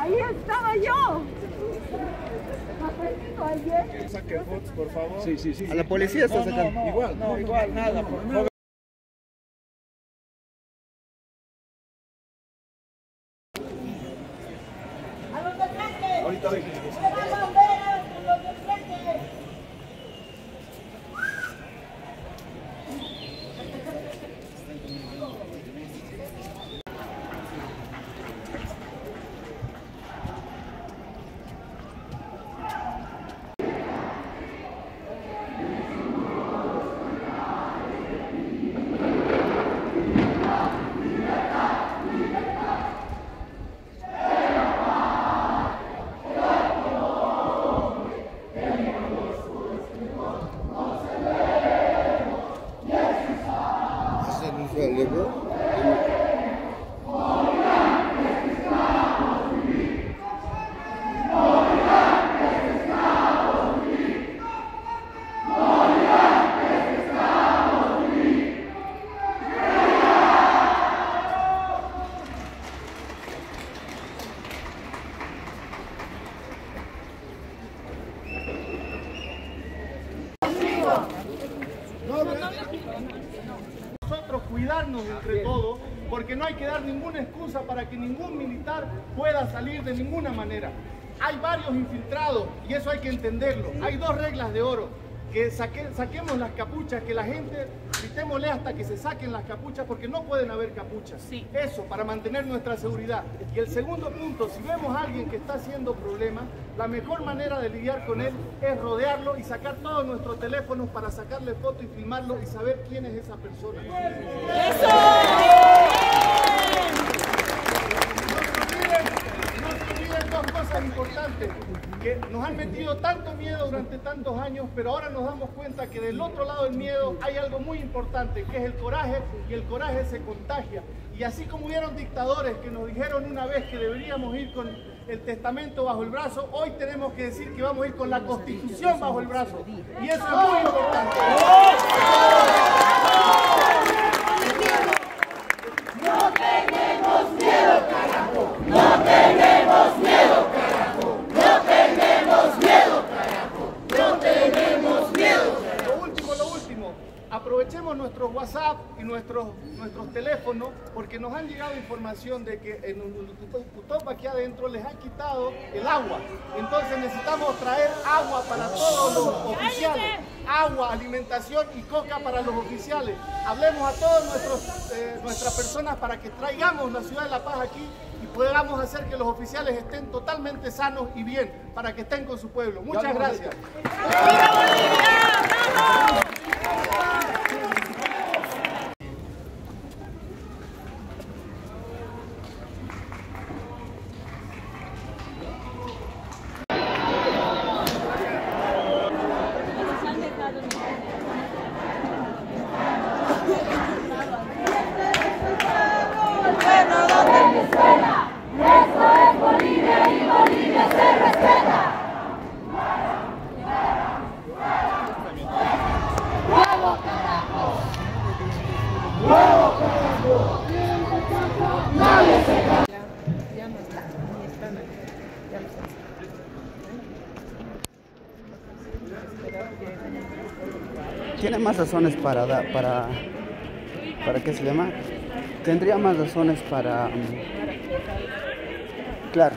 Ahí estaba yo. Saque fotos, por favor. Sí, sí, sí. A la policía está sacando. Igual, no, igual, nada. Por favor. Nosotros cuidarnos entre todos, porque no hay que dar ninguna excusa para que ningún militar pueda salir de ninguna manera. Hay varios infiltrados y eso hay que entenderlo. Hay dos reglas de oro. Que saque- saquemos las capuchas, que la gente gritémosle hasta que se saquen las capuchas porque no pueden haber capuchas. Eso, para mantener nuestra seguridad. Y el segundo punto, si vemos a alguien que está haciendo problemas, la mejor manera de lidiar con él es rodearlo y sacar todos nuestros teléfonos para sacarle foto y filmarlo y saber quién es esa persona. No se olviden, no se olviden dos cosas importantes, que nos han metido tanto miedo durante tantos años, pero ahora nos damos cuenta que del otro lado del miedo hay algo muy importante, que es el coraje, y el coraje se contagia. Y así como hubieron dictadores que nos dijeron una vez que deberíamos ir con el testamento bajo el brazo, hoy tenemos que decir que vamos a ir con la constitución bajo el brazo. Y eso es muy importante. Nuestros WhatsApp y nuestros, nuestros teléfonos porque nos han llegado información de que en Utopa aquí adentro les han quitado el agua. Entonces necesitamos traer agua para todos los oficiales. Agua, alimentación y coca para los oficiales. Hablemos a todas nuestras personas para que traigamos la ciudad de La Paz aquí y podamos hacer que los oficiales estén totalmente sanos y bien para que estén con su pueblo. Muchas gracias. tiene más razones para, da, para, para qué se llama, tendría más razones para, um, claro.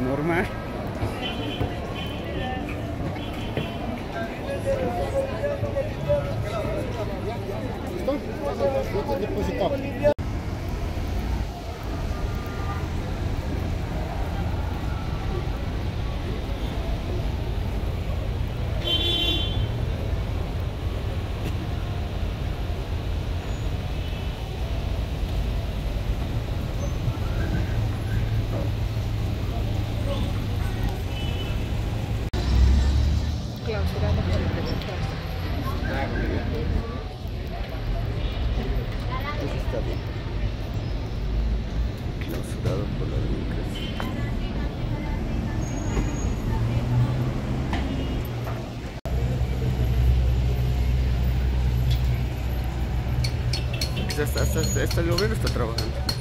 Normal. Clausurado por la democracia. Eso está bien. Clausurado por la democracia. Hasta, hasta, gobierno está trabajando.